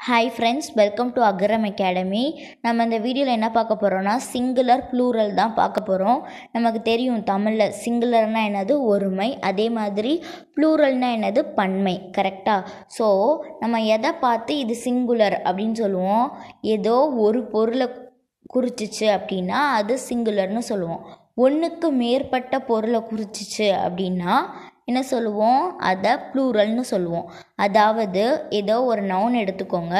Hi friends welcome to Akram Academy நம்ம இந்த வீடியோவில் என்ன பார்க்க போகிறோம்னா சிங்குலர் ப்ளூரல் தான் பார்க்க போகிறோம் நமக்கு தெரியும் தமிழில் சிங்குலர்னால் என்னது? ஒருமை. அதே மாதிரி ப்ளூரல்னால் என்னது? பன்மை. கரெக்டாக ஸோ நம்ம எதை பார்த்து இது சிங்குலர் அப்படின்னு சொல்லுவோம்? ஏதோ ஒரு பொருளை குறிச்சிச்சு அப்படின்னா அது சிங்குலர்னு சொல்லுவோம். ஒன்றுக்கு மேற்பட்ட பொருளை குறிச்சிச்சு அப்படின்னா என்ன சொல்லுவோம்? அதை ப்ளூரல்னு சொல்லுவோம். அதாவது ஏதோ ஒரு நவுன் எடுத்துக்கோங்க.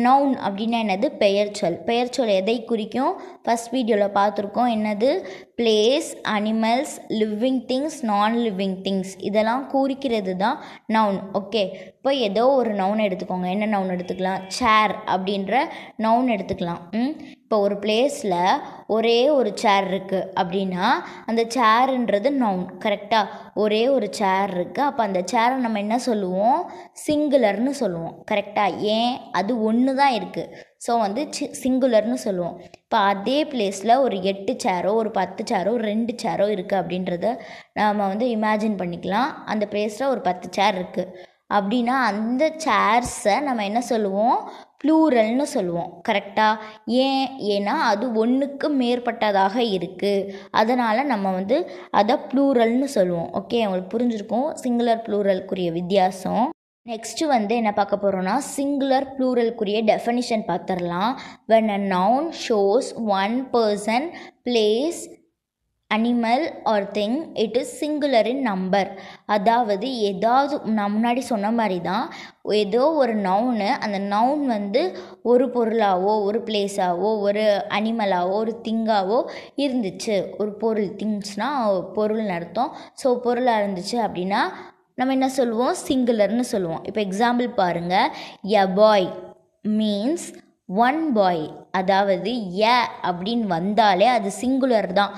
நவுன் அப்படின்னா என்னது? பெயர்ச்சொல் பெயர்ச்சொல் எதை குறிக்கும்? ஃபஸ்ட் வீடியோவில் பார்த்துருக்கோம். என்னது? Place animals living things non living things இதெல்லாம் குறிக்கிறது தான் நவுன் ஓகே இப்போ ஏதோ ஒரு நவுன் எடுத்துக்கோங்க. என்ன நவுன் எடுத்துக்கலாம்? சேர் அப்படின்ற நவுன் எடுத்துக்கலாம். ம்? இப்போ ஒரு பிளேஸில் ஒரே ஒரு சேர் இருக்குது அப்படின்னா அந்த சேருன்றது நவுன் கரெக்டாக ஒரே ஒரு சேர் இருக்குது அப்போ அந்த சேரை நம்ம என்ன சொல்லுவோம்? சிங்குலர்னு சொல்லுவோம். கரெக்டாக ஏன்? அது ஒன்று தான் இருக்குது ஸோ வந்து சி சிங்குலர்னு சொல்லுவோம். இப்போ அதே பிளேஸில் ஒரு எட்டு சேரோ ஒரு பத்து சேரோ ரெண்டு சேரோ இருக்குது அப்படின்றத நம்ம வந்து இமேஜின் பண்ணிக்கலாம். அந்த பிளேஸில் ஒரு பத்து சேர் இருக்குது அப்படின்னா அந்த சேர்ஸை நம்ம என்ன சொல்லுவோம்? ப்ளூரல்னு சொல்லுவோம். கரெக்டாக ஏன்? ஏன்னா அது ஒன்றுக்கு மேற்பட்டதாக இருக்குது அதனால் நம்ம வந்து அதை ப்ளூரல்னு சொல்லுவோம். ஓகே உங்களுக்கு புரிஞ்சிருக்கும். சிங்குலர் ப்ளூரலுக்குரிய வித்தியாசம். நெக்ஸ்ட்டு வந்து என்ன பார்க்க போகிறோன்னா சிங்குலர் ப்ளூரலுக்குரிய டெஃபனிஷன் பார்த்துடலாம் when a noun shows one person place animal or thing it is சிங்குலரின் in number அதாவது ஏதாவது நான் முன்னாடி சொன்ன மாதிரி தான் ஏதோ ஒரு நவுனு அந்த நவுன் வந்து ஒரு பொருளாவோ ஒரு பிளேஸாவோ ஒரு அனிமலாவோ ஒரு திங்காவோ இருந்துச்சு. ஒரு பொருள் திங்ஸ்னால் பொருள்னு அர்த்தம். ஸோ பொருளாக இருந்துச்சு அப்படின்னா நம்ம என்ன சொல்லுவோம்? சிங்குலர்னு சொல்லுவோம். இப்போ எக்ஸாம்பிள் பாருங்கள் எ பாய் மீன்ஸ் ஒன் பாய் அதாவது ஏ அப்படின்னு வந்தாலே அது சிங்குலர் தான்.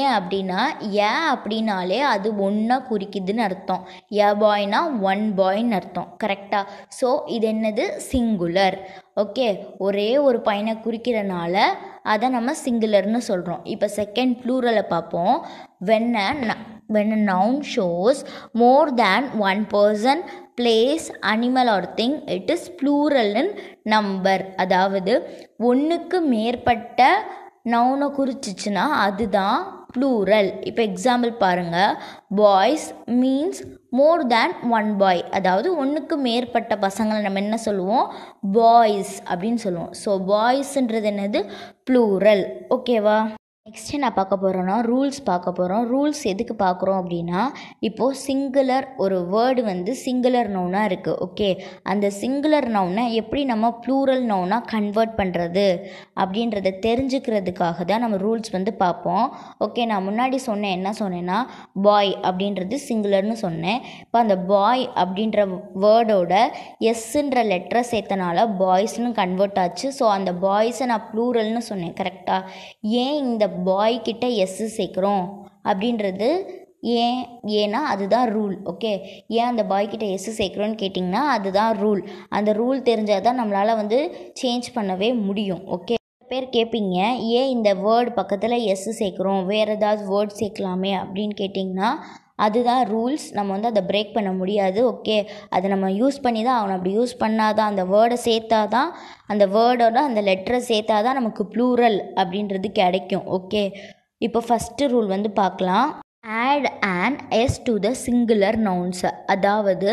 ஏன் அப்படின்னா ஏ அப்படின்னாலே அது ஒன்றா குறிக்குதுன்னு அர்த்தம். ஏ பாய்னா ஒன் பாய்ன்னு அர்த்தம். கரெக்டாக ஸோ இது என்னது? சிங்குலர் ஓகே ஒரே ஒரு பையனை குறிக்கிறனால அதை நம்ம சிங்குலர்னு சொல்கிறோம் இப்போ செகண்ட் ப்ளூரலை பார்ப்போம் வென்ன when a noun shows more than one person place animal or thing it is ப்ளூரல்னு number அதாவது ஒன்றுக்கு மேற்பட்ட நவுனை குறிச்சிச்சுன்னா அதுதான் ப்ளூரல் இப்போ எக்ஸாம்பிள் பாருங்கள் boys means more than one boy அதாவது ஒன்றுக்கு மேற்பட்ட பசங்களை நம்ம என்ன சொல்லுவோம்? பாய்ஸ் அப்படின்னு சொல்லுவோம். ஸோ பாய்ஸ்ன்றது என்னது? ப்ளூரல் ஓகேவா நெக்ஸ்ட் என்ன பார்க்க போகிறோன்னா ரூல்ஸ் பார்க்க போகிறோம் ரூல்ஸ் எதுக்கு பார்க்குறோம் அப்படின்னா இப்போது சிங்குலர் ஒரு வேர்டு வந்து சிங்குலர் நவுனாக இருக்குது ஓகே அந்த சிங்குலர் நவுனை எப்படி நம்ம ப்ளூரல் நவுனாக கன்வெர்ட் பண்ணுறது அப்படின்றத தெரிஞ்சுக்கிறதுக்காக தான் நம்ம ரூல்ஸ் வந்து பார்ப்போம். ஓகே நான் முன்னாடி சொன்னேன் என்ன சொன்னேன்னா பாய் அப்படின்றது சிங்குலர்னு சொன்னேன். இப்போ அந்த பாய் அப்படின்ற வேர்டோட எஸ்ன்ற லெட்டரை சேர்த்தனால பாய்ஸ்னு கன்வெர்ட் ஆச்சு. ஸோ அந்த பாய்ஸை நான் ப்ளூரல்னு சொன்னேன் கரெக்டாக ஏன் இந்த பாய் கிட்ட எஸ்ஸு சேர்க்குறோம் அப்படின்றது ஏன் ஏன்னா அதுதான் ரூல் ஓகே ஏன் அந்த பாய் கிட்ட எஸ்ஸு சேர்க்குறோன்னு கேட்டிங்கன்னா அதுதான் ரூல் அந்த ரூல் தெரிஞ்சால் தான் நம்மளால் வந்து சேஞ்ச் பண்ணவே முடியும் ஓகே பேர் கேட்பீங்க ஏன் இந்த வேர்டு பக்கத்தில் எஸ்ஸு சேர்க்குறோம்? வேறு ஏதாவது வேர்ட் சேர்க்கலாமே அப்படின்னு கேட்டிங்கன்னா அதுதான் ரூல்ஸ் நம்ம வந்து அதை பிரேக் பண்ண முடியாது. ஓகே அதை நம்ம யூஸ் பண்ணி தான் அவனை அப்படி யூஸ் பண்ணாதான் அந்த வேர்டை சேர்த்தா தான் அந்த வேர்டோட அந்த லெட்டரை சேர்த்தா தான் நமக்கு ப்ளூரல் அப்படின்றது கிடைக்கும். ஓகே இப்போ ஃபஸ்ட்டு ரூல் வந்து பார்க்கலாம். Add and S to the singular nouns அதாவது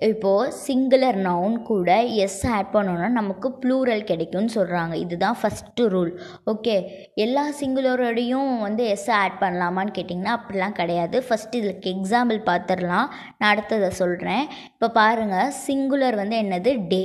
இப்போது சிங்குலர் நவுன் கூட எஸ் ஆட் பண்ணோன்னா நமக்கு ப்ளூரல் கிடைக்கும்னு சொல்கிறாங்க இதுதான் ஃபஸ்ட்டு ரூல் ஓகே எல்லா சிங்குலரோடையும் வந்து எஸ் ஆட் பண்ணலாமான்னு கேட்டிங்கன்னா அப்படிலாம் கிடையாது. ஃபஸ்ட்டு இதுக்கு எக்ஸாம்பிள் பார்த்துடலாம் நான் அடுத்ததை சொல்கிறேன் இப்போ பாருங்கள் சிங்குலர் வந்து என்னது? டே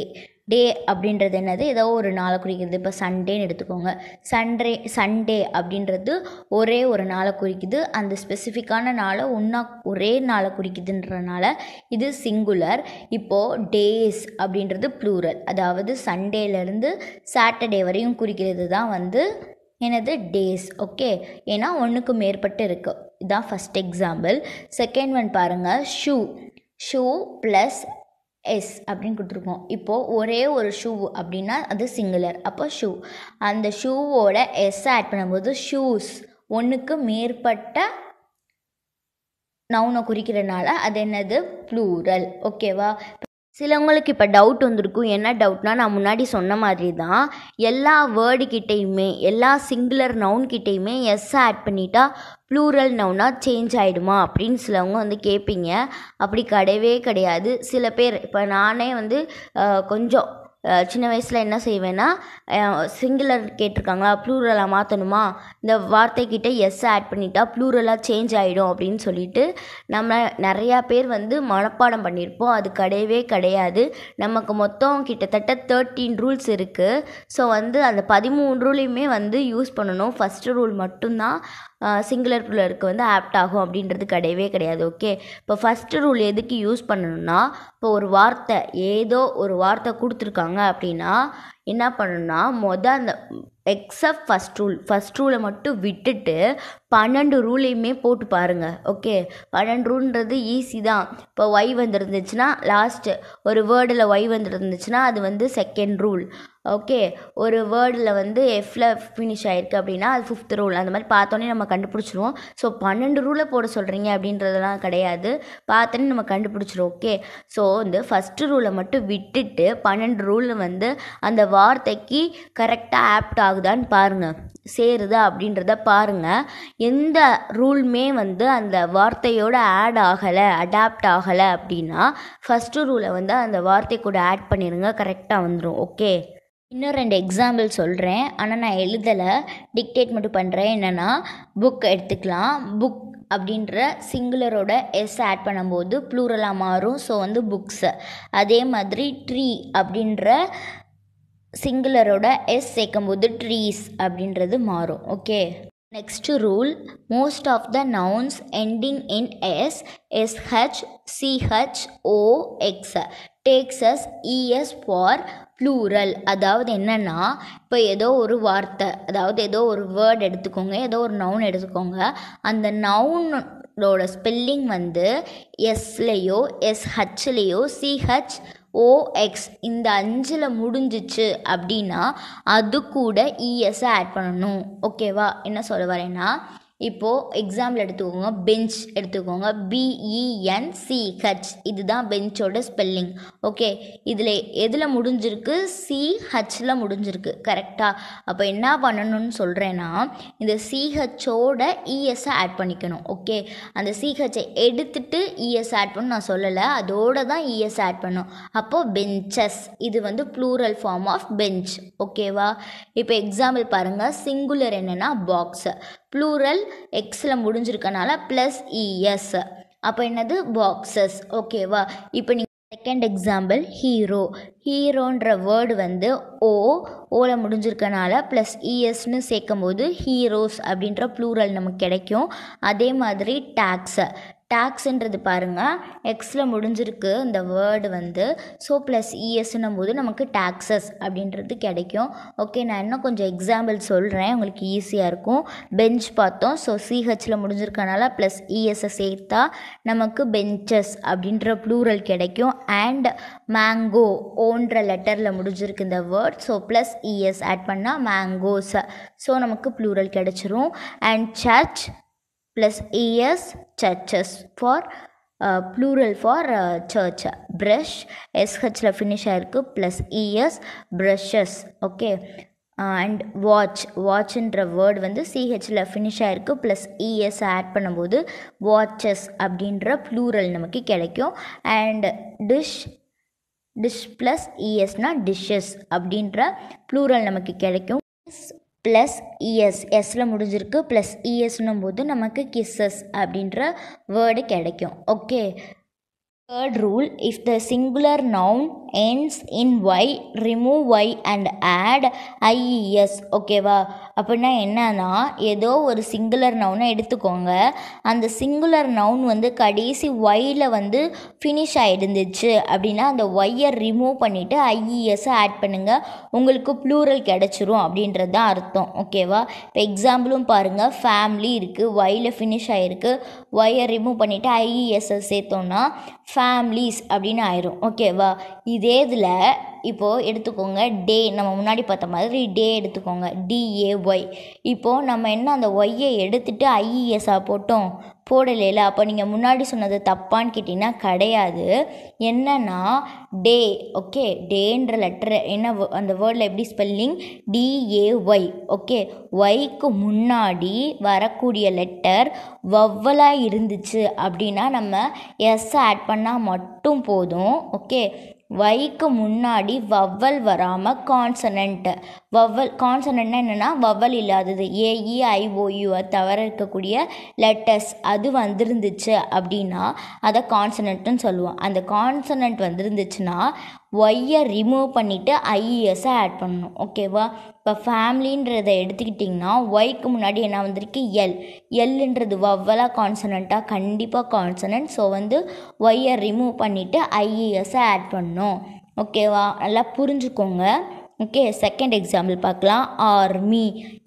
டே அப்படின்றது என்னது? ஏதோ ஒரு நாளை குறிக்கிறது. இப்போ சண்டேன்னு எடுத்துக்கோங்க. சண்டே சண்டே அப்படின்றது ஒரே ஒரு நாளை குறிக்குது. அந்த ஸ்பெசிஃபிக்கான நாளை ஒன்றா ஒரே நாளை குறிக்குதுன்றனால இது சிங்குலர் இப்போது டேஸ் அப்படின்றது ப்ளூரல் அதாவது சண்டேலேருந்து சாட்டர்டே வரையும் குறிக்கிறது தான் வந்து எனது டேஸ் ஓகே ஏன்னா ஒன்றுக்கு மேற்பட்டு இருக்குது இதுதான் ஃபஸ்ட் எக்ஸாம்பிள் செகண்ட் ஒன் பாருங்கள் ஷூ ஷூ ப்ளஸ் எஸ் அப்படின்னு கொடுத்துருக்கோம். இப்போது ஒரே ஒரு ஷூ அப்படின்னா அது சிங்குலர் அப்போ ஷூ அந்த ஷூவோட எஸ் ஆட் பண்ணும்போது ஷூஸ் ஒன்றுக்கு மேற்பட்ட நவுனை குறிக்கிறனால அது என்னது? ப்ளூரல் ஓகேவா சிலவங்களுக்கு இப்போ டவுட் வந்திருக்கும். என்ன டவுட்னா நான் முன்னாடி சொன்ன மாதிரி தான் எல்லா வேர்டு கிட்டேயுமே எல்லா சிங்குலர் நவுன் கிட்டேயுமே ஆட் பண்ணிட்டா ப்ளூரல் நவுனாக சேஞ்ச் ஆகிடுமா அப்படின்னு சிலவங்க வந்து கேட்பீங்க அப்படி கிடையவே கிடையாது. சில பேர் இப்போ நானே வந்து கொஞ்சம் சின்ன வயசில் என்ன செய்வேன்னா சிங்குலர் கேட்டிருக்காங்களா ப்ளூரலாக மாற்றணுமா இந்த வார்த்தைக்கிட்ட எஸ் ஆட் பண்ணிட்டா ப்ளூரலாக சேஞ்ச் ஆகிடும் அப்படின்னு சொல்லிட்டு நம்ம நிறையா பேர் வந்து மனப்பாடம் பண்ணியிருப்போம். அது கிடையவே கிடையாது. நமக்கு மொத்தம் கிட்டத்தட்ட தேர்ட்டீன் ரூல்ஸ் இருக்குது ஸோ வந்து அந்த பதிமூணு ரூலையுமே வந்து யூஸ் பண்ணணும். ஃபஸ்ட்டு ரூல் மட்டும்தான். சிங்குலர் ப்ளூரலுக்கு வந்து ஆப்ட் ஆகும் அப்படின்றது கிடையவே கிடையாது ஓகே இப்போ ஃபஸ்ட்டு ரூல் எதுக்கு யூஸ் பண்ணணும்னா இப்போ ஒரு வார்த்தை ஏதோ ஒரு வார்த்தை கொடுத்துருக்காங்க அப்படின்னா என்ன பண்ணணும்னா மொதல் அந்த எக்ஸப்ட் ஃபஸ்ட் ரூல் ஃபஸ்ட் ரூலை மட்டும் விட்டுட்டு பன்னெண்டு ரூலையுமே போட்டு பாருங்கள் ஓகே பன்னெண்டு ரூல்ன்றது ஈஸி தான். இப்போ ஒய் வந்துருந்துச்சுன்னா லாஸ்ட்டு ஒரு வேர்டில் ஒய் வந்துருந்துச்சுன்னா அது வந்து செகண்ட் ரூல் ஓகே ஒரு வேர்டில் வந்து எஃப்ல ஃபினிஷ் ஆயிருக்கு அப்படின்னா அது ஃபிஃப்த் ரூல் அந்த மாதிரி பார்த்தோன்னே நம்ம கண்டுபிடிச்சிருவோம். ஸோ பன்னெண்டு ரூலை போட சொல்கிறீங்க அப்படின்றதெல்லாம் கிடையாது. பார்த்தோன்னே நம்ம கண்டுபிடிச்சிருவோம். ஓகே ஸோ வந்து ஃபஸ்ட்டு ரூலை மட்டும் விட்டுட்டு பன்னெண்டு ரூல் வந்து அந்த வார்த்தைக்கு கரெக்டாக ஆப்ட் ஆகுதான்னு பாருங்கள் சேருதா அப்படின்றத பாருங்கள் எந்த ரூலுமே வந்து அந்த வார்த்தையோட ஆட் ஆகலை அடாப்ட் ஆகலை அப்படின்னா ஃபஸ்ட்டு ரூலை வந்து அந்த வார்த்தை கூட ஆட் பண்ணிடுங்க கரெக்டாக வந்துடும் ஓகே இன்னும் ரெண்டு எக்ஸாம்பிள் சொல்கிறேன் ஆனால் நான் எழுதலை. டிக்டேட் மட்டும் பண்ணுறேன் என்னென்னா புக் எடுத்துக்கலாம். புக் அப்படின்ற சிங்குலரோட எஸ் ஆட் பண்ணும்போது ப்ளூரலாக மாறும். ஸோ வந்து புக்ஸு அதே மாதிரி ட்ரீ அப்படின்ற சிங்குலரோட எஸ் சேர்க்கும்போது ட்ரீஸ் அப்படின்றது மாறும் okay next rule most of the nouns ending in S SH CH O X takes as ES for plural அதாவது என்னென்னா இப்போ ஏதோ ஒரு வார்த்தை அதாவது ஏதோ ஒரு வேர்ட் எடுத்துக்கோங்க ஏதோ ஒரு நவுன் எடுத்துக்கோங்க. அந்த நவுனோட ஸ்பெல்லிங் வந்து எஸ்லேயோ எஸ்ஹெச்லேயோ சிஹெச் ஓஎக்ஸ் இந்த அஞ்சில் முடிஞ்சிச்சு அப்படின்னா அது கூட இஎஸ்ஸை ஆட் பண்ணணும். ஓகேவா என்ன சொல்ல வரேன்னா இப்போது எக்ஸாம்பிள் எடுத்துக்கோங்க பெஞ்ச் எடுத்துக்கோங்க. பிஇஎன்சிஹெச் இதுதான் பெஞ்சோட ஸ்பெல்லிங் ஓகே இதில் எதில் முடிஞ்சிருக்கு? சிஹெச்சில் முடிஞ்சிருக்கு. கரெக்டாக அப்போ என்ன பண்ணணும்னு சொல்கிறேன்னா இந்த சிஹெச்சோட இஎஸ்ஸை ஆட் பண்ணிக்கணும். ஓகே அந்த சிஹெச்சை எடுத்துட்டு இஎஸ் ஆட் பண்ண நான் சொல்லலை. அதோட தான் இஎஸ் ஆட் பண்ணும். அப்போது பெஞ்சஸ் இது வந்து ப்ளூரல் ஃபார்ம் ஆஃப் பெஞ்ச் ஓகேவா இப்போ எக்ஸாம்பிள் பாருங்கள் சிங்குலர் என்னென்னா பாக்ஸு ப்ளூரல் எக்ஸில் முடிஞ்சிருக்கனால ப்ளஸ் இஎஸ் அப்போ என்னது? பாக்ஸஸ் ஓகேவா இப்போ நீங்கள் செகண்ட் எக்ஸாம்பிள் ஹீரோ ஹீரோன்ற வேர்டு வந்து ஓ ஓல முடிஞ்சிருக்கனால ப்ளஸ் இஎஸ்னு சேர்க்கும்போது ஹீரோஸ் அப்படின்ற ப்ளூரல் நமக்கு கிடைக்கும். அதே மாதிரி டேக்ஸு டேக்ஸுன்றது பாருங்கள் எக்ஸில் முடிஞ்சிருக்கு. இந்த வேர்டு வந்து ஸோ ப்ளஸ் இஎஸ்ன்னும் போது நமக்கு டேக்ஸஸ் அப்படின்றது கிடைக்கும். ஓகே நான் இன்னும் கொஞ்சம் எக்ஸாம்பிள் சொல்கிறேன் உங்களுக்கு ஈஸியாக இருக்கும். பெஞ்ச் பார்த்தோம். ஸோ சிஹெச்சில் முடிஞ்சிருக்கனால ப்ளஸ் இஎஸ்ஸை சேர்த்தா நமக்கு பெஞ்சஸ் அப்படின்ற ப்ளூரல் கிடைக்கும். அண்ட் மேங்கோ ஓன்ற லெட்டரில் முடிஞ்சிருக்கு இந்த word so plus ES add பண்ணால் மேங்கோஸ் ஸோ நமக்கு ப்ளூரல் கிடைச்சிரும். And church plus es churches for plural for church brush எஸ்ஹெச்சில் finish ஆகிருக்கு plus ES plus okay and watch வாட்ச்ன்ற word வந்து சிஹெச்சில் ஃபினிஷ் ஆகிருக்கு ப்ளஸ் இஎஸ் ஆட் பண்ணும்போது வாட்சஸ் அப்படின்ற plural நமக்கு கிடைக்கும். அண்ட் டிஷ் டிஷ் ப்ளஸ் இஎஸ்னால் டிஷ்ஷஸ் அப்படின்ற ப்ளூரல் நமக்கு கிடைக்கும். ப்ளஸ் இஎஸ் எஸ்ஸில் முடிஞ்சிருக்கு. ப்ளஸ் இஎஸ்னும் போது நமக்கு கிஸ்ஸஸ் அப்படின்ற வேர்டு கிடைக்கும். Okay third rule if the singular noun ends in y remove y and add ies ஓகேவா அப்படின்னா என்னன்னா ஏதோ ஒரு சிங்குலர் நவுனை எடுத்துக்கோங்க. அந்த சிங்குலர் நவுன் வந்து கடைசி ஒயில் வந்து ஃபினிஷ் ஆகிடுந்துச்சு அப்படின்னா அந்த ஒய்யை ரிமூவ் பண்ணிவிட்டு ஐஇஎஸ்ஸை ஆட் e பண்ணுங்கள் உங்களுக்கு ப்ளூரல் கிடச்சிரும் அப்படின்றது தான் அர்த்தம். ஓகேவா இப்போ எக்ஸாம்பிளும் பாருங்கள் ஃபேமிலி இருக்குது ஒயில் ஃபினிஷ் ஆகிருக்கு ஒய்யை ரிமூவ் பண்ணிவிட்டு ஐஇஎஸ்ஸை e சேர்த்தோன்னா ஃபேமிலிஸ் அப்படின்னு ஆயிரும். ஓகேவா இதே இதில் இப்போது எடுத்துக்கோங்க டே நம்ம முன்னாடி பார்த்த மாதிரி டே எடுத்துக்கோங்க. டிஏஒய் இப்போது நம்ம என்ன அந்த ஒய்யை எடுத்துகிட்டு ஐஇஎஸ்ஸாக போட்டோம். போடலைல. அப்போ நீங்கள் முன்னாடி சொன்னது தப்பான்னு கேட்டிங்கன்னா கிடையாது. என்னன்னா டே ஓகே? டேன்ற லெட்டர் என்ன அந்த வேர்டில் எப்படி ஸ்பெல்லிங்? DAY okay? ஒய்க்கு முன்னாடி வரக்கூடிய லெட்டர் வவ்வலாக இருந்துச்சு அப்படின்னா நம்ம எஸ் ஆட் பண்ணால் மட்டும் போதும் ஓகே? வைக்கு முன்னாடி வவ்வல் வராமல் கான்சனண்ட்டு வவ்வல் கான்சனண்ட்னா என்னென்னா வவ்வல் இல்லாதது. ஏஇ ஐஓயு e, தவிர இருக்கக்கூடிய லெட்டர்ஸ் அது வந்துருந்துச்சு அப்படின்னா அதை கான்சனண்ட்டுன்னு சொல்லுவோம். அந்த கான்சனண்ட் வந்துருந்துச்சுன்னா ஒய்யை ரிமூவ் பண்ணிவிட்டு ஐஇஎஸ்ஸை ஆட் பண்ணணும். ஓகேவா இப்போ ஃபேமிலின்றதை எடுத்துக்கிட்டிங்கன்னா ஒய்க்கு முன்னாடி என்ன வந்திருக்கு? எல் எல்லுன்றது வவ்வலாக கான்சனண்ட்டாக கண்டிப்பாக கான்சனன்ட் ஸோ வந்து ஒய்யை ரிமூவ் பண்ணிவிட்டு ஐஇஎஸ்ஸை ஆட் பண்ணோம் ஓகேவா நல்லா புரிஞ்சுக்கோங்க. ஓகே செகண்ட் எக்ஸாம்பிள் பார்க்கலாம். ஆர்மி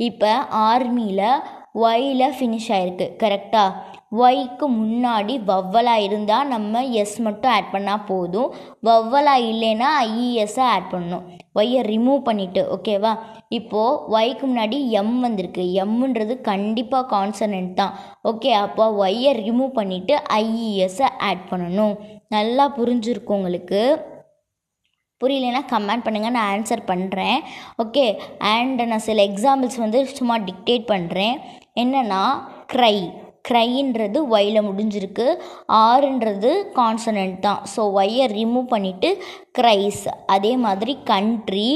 இப்போ ஆர்மியில் ஒயில் ஃபினிஷ் ஆயிருக்கு கரெக்டாக ஒய்க்கு முன்னாடி வவ்வலாக இருந்தால் நம்ம எஸ் மட்டும் ஆட் பண்ணால் போதும். வவ்வலாக இல்லைன்னா ஐஇஎஸ்ஸை ஆட் பண்ணணும். ஒய்யை ரிமூவ் பண்ணிவிட்டு ஓகேவா இப்போது ஒய்க்கு முன்னாடி எம் வந்திருக்கு. எம்முன்றது கண்டிப்பாக கான்சனன்ட் தான். ஓகே அப்போ ஒய்யை ரிமூவ் பண்ணிவிட்டு ஐஇஎஸ்ஸை ஆட் பண்ணணும். நல்லா புரிஞ்சிருக்கும் உங்களுக்கு? புரியலைன்னா கமெண்ட் பண்ணுங்கள் நான் ஆன்சர் பண்ணுறேன் ஓகே அண்ட் நான் சில எக்ஸாம்பிள்ஸ் வந்து சும்மா டிக்டேட் பண்ணுறேன் என்னென்னா க்ரை க்ரைன்றது ஒயில் முடிஞ்சிருக்கு. ஆறுன்றது கான்சனன்ட் தான். ஸோ ஒய்யை ரிமூவ் பண்ணிவிட்டு க்ரைஸ் அதே மாதிரி கண்ட்ரி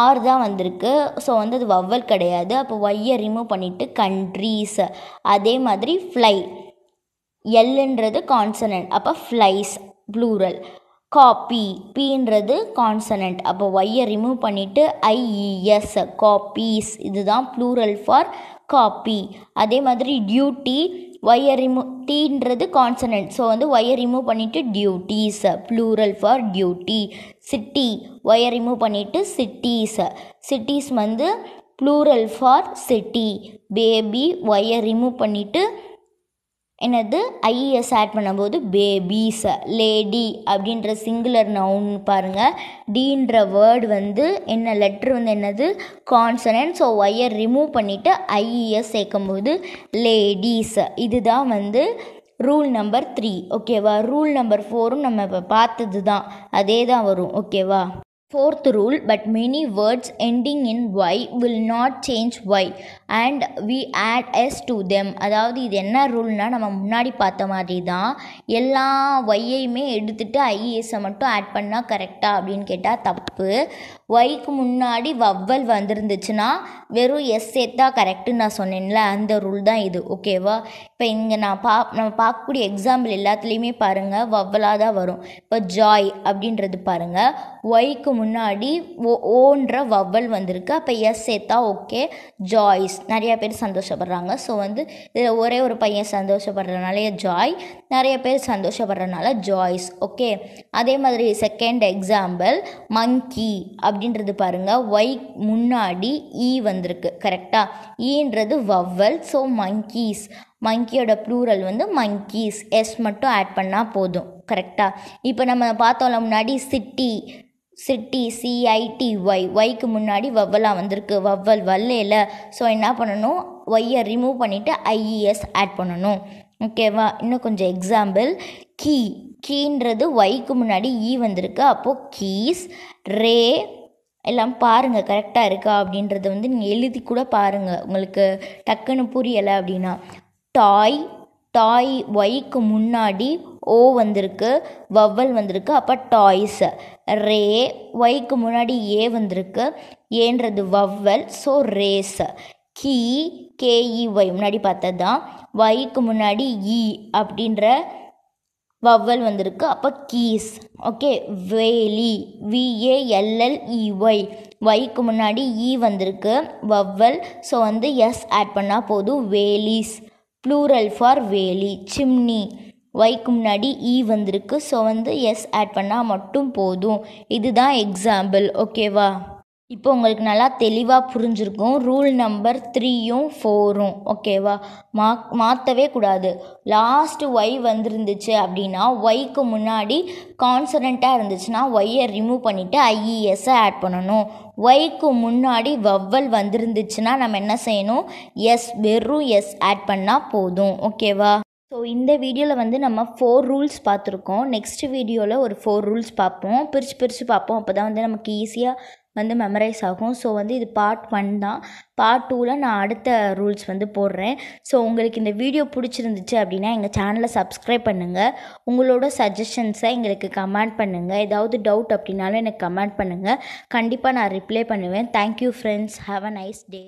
ஆர் தான் வந்திருக்கு. ஸோ வந்து அது வவ்வல் கிடையாது. அப்போ ஒய்யை ரிமூவ் பண்ணிவிட்டு கண்ட்ரீஸ் அதே மாதிரி ஃப்ளை எல்லுன்றது கான்சனன்ட் அப்போ ஃப்ளைஸ் ப்ளூரல் காப்பி பீன்றது கான்சனன்ட் அப்போ ஒய்யை ரிமூவ் பண்ணிவிட்டு ஐஇஎஸ் காப்பீஸ் இதுதான் ப்ளூரல் ஃபார் காப்பி. அதே மாதிரி டியூட்டி ஒயர் ரிமூவ் டீன்றது கான்சனன்ட் ஸோ வந்து ஒயர் ரிமூவ் பண்ணிவிட்டு duties plural for duty city wire remove பண்ணிவிட்டு சிட்டிஸ் சிட்டிஸ் வந்து ப்ளூரல் ஃபார் சிட்டி பேபி ஒயர் ரிமூவ் பண்ணிவிட்டு என்னது? ஐஎஸ் ஆட் பண்ணும்போது பேபீஸ் லேடி அப்படின்ற சிங்குலர் நவுன் பாருங்கள் டீன்ற வேர்டு வந்து என்ன லெட்ரு வந்து என்னது? கான்சனன்ட் ஸோ ஒயர் ரிமூவ் பண்ணிவிட்டு ஐஇஎஸ் சேர்க்கும்போது லேடிஸ் இதுதான் வந்து ரூல் நம்பர் த்ரீ ஓகேவா ரூல் நம்பர் ஃபோரும் நம்ம இப்போ பார்த்தது தான் அதே தான் வரும் ஓகேவா fourth rule but many words ending in Y will not change Y and we add S to them அதாவது இது என்ன ரூல்னால் நம்ம முன்னாடி பார்த்த மாதிரி தான் எல்லா ஒய்யையுமே எடுத்துகிட்டு ஐஏஎஸை மட்டும் ஆட் பண்ணால் கரெக்டாக அப்படின்னு கேட்டால் தப்பு. ஒய்க்கு முன்னாடி வவ்வல் வந்திருந்துச்சுன்னா வெறும் எஸ் சேர்த்தா கரெக்டுன்னு நான் சொன்னேன்ல அந்த ரூல் தான் இது ஓகேவா இப்போ இங்கே நான் பா நம்ம பார்க்கக்கூடிய எக்ஸாம்பிள் எல்லாத்துலேயுமே பாருங்கள் வவ்வலாக தான் வரும். இப்போ ஜாய் அப்படின்றது பாருங்கள் ஒய்க்கு முன்னாடி ஓ ஓன்ற வவ்வல் வந்திருக்கு. அப்போ எஸ் சேர்த்தா ஓகே ஜாய்ஸ் நிறைய பேர் சந்தோஷப்படுறாங்க. ஸோ வந்து இதில் ஒரே ஒரு பையன் சந்தோஷப்படுறதுனால ஜாய் நிறைய பேர் சந்தோஷப்படுறதுனால ஜாய்ஸ் ஓகே அதே மாதிரி செகண்ட் எக்ஸாம்பிள் மங்கி அப்படின்றது பாருங்கள் ஒய் முன்னாடி ஈ வந்திருக்கு. கரெக்டாக ஈன்றது வவ்வல் ஸோ மங்கீஸ் மங்கியோட ப்ளூரல் வந்து மங்கீஸ் எஸ் மட்டும் ஆட் பண்ணால் போதும். கரெக்டாக இப்போ நம்ம பார்த்தோம்ல முன்னாடி சிட்டி சிட்டி சிஐடி ஒய் ஒய்க்கு முன்னாடி வவ்வலாக வந்திருக்கு. வவ்வல் வல்லையில். ஸோ என்ன பண்ணணும்? ஒய்யை ரிமூவ் பண்ணிவிட்டு ஐஇஎஸ் ஆட் பண்ணணும். ஓகேவா இன்னும் கொஞ்சம் எக்ஸாம்பிள் கீ கீன்றது ஒய்க்கு முன்னாடி ஈ வந்திருக்கு. அப்போது கீஸ் ரே எல்லாம் பாருங்கள் கரெக்டாக இருக்கா? அப்படின்றத வந்து நீங்கள் எழுதி கூட பாருங்கள் உங்களுக்கு டக்குன்னு புரியலை அப்படின்னா. டாய் டாய் ஒய்க்கு முன்னாடி ஓ வந்திருக்கு வவ்வல் வந்திருக்கு அப்போ டாய்ஸ் ரே ஒய்க்கு முன்னாடி ஏ வந்திருக்கு ஏன்றது vowel so rays key K E Y முன்னாடி பார்த்தது தான் ஒய்க்கு முன்னாடி இ அப்படின்ற வவ்வல் வந்திருக்கு அப்போ கீஸ் ஓகே வேலி விஏஎல்எல்இஒய் ஒய்க்கு முன்னாடி இ வந்திருக்கு வவ்வல் ஸோ வந்து எஸ் ஆட் பண்ணால் போதும் valleys. Plural for valley chimney ஒய்க்கு முன்னாடி இ வந்திருக்கு. ஸோ வந்து எஸ் ஆட் பண்ணால் மட்டும் போதும். இதுதான் எக்ஸாம்பிள் ஓகேவா இப்போ உங்களுக்கு நல்லா தெளிவாக புரிஞ்சிருக்கும். ரூல் நம்பர் த்ரீயும் ஃபோரும் ஓகேவா மா. மாற்றவே கூடாது. லாஸ்ட்டு ஒய் வந்துருந்துச்சு அப்படின்னா ஒய்க்கு முன்னாடி கான்சனண்ட்டாக இருந்துச்சுன்னா ஒய்யை ரிமூவ் பண்ணிவிட்டு ஐஇஎஸ்ஸை ஆட் பண்ணணும். ஒய்க்கு முன்னாடி வவ்வல் வந்துருந்துச்சுன்னா நம்ம என்ன செய்யணும்? எஸ் வெறும் எஸ் ஆட் பண்ணால் போதும். ஓகேவா ஸோ இந்த வீடியோவில் வந்து நம்ம ஃபோர் ரூல்ஸ் பார்த்துருக்கோம். நெக்ஸ்ட் வீடியோவில் ஒரு ஃபோர் ரூல்ஸ் பார்ப்போம். பிரித்து பிரித்து பார்ப்போம். அப்போ தான் வந்து நமக்கு ஈஸியாக வந்து மெமரைஸ் ஆகும். ஸோ வந்து இது பார்ட் ஒன் தான். பார்ட் டூவில் நான் அடுத்த ரூல்ஸ் வந்து போடுறேன். ஸோ உங்களுக்கு இந்த வீடியோ பிடிச்சிருந்துச்சு அப்படின்னா எங்கள் சேனலை சப்ஸ்கிரைப் பண்ணுங்கள் உங்களோட சஜஷன்ஸை எங்களுக்கு கமெண்ட் பண்ணுங்கள் ஏதாவது டவுட் அப்படின்னாலும் எனக்கு கமெண்ட் பண்ணுங்கள் கண்டிப்பாக நான் ரிப்ளை பண்ணுவேன். Thank you friends have a nice day